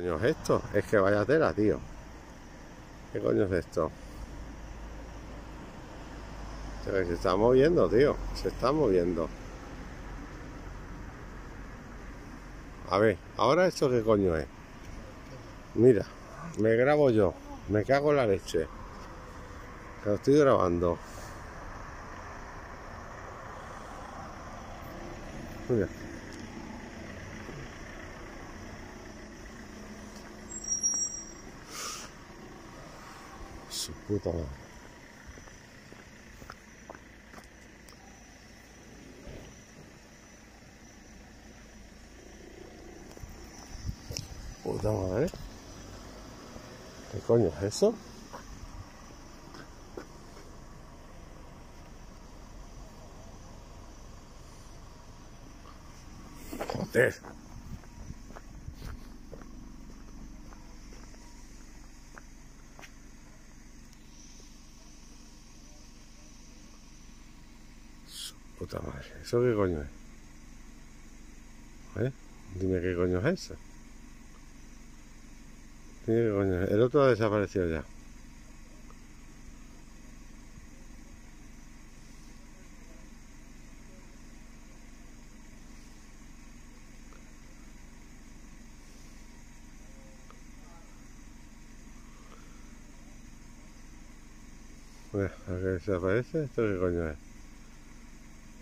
coño es esto? Es que vaya tela, tío. ¿Qué coño es esto? Se está moviendo, tío. Se está moviendo. A ver, ahora esto qué coño es. Mira, me grabo yo. Me cago en la leche. Que lo estoy grabando. Mira. Su puta madre. Puta. ¿Qué coño es eso? Joder. Su puta madre. ¿Eso qué coño es? ¿Eh? Dime qué coño es eso. Dime qué coño es. El otro ha desaparecido ya. Bueno, a que desaparece, ¿esto qué coño es?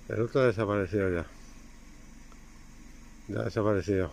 El otro ha desaparecido ya. Ya ha desaparecido.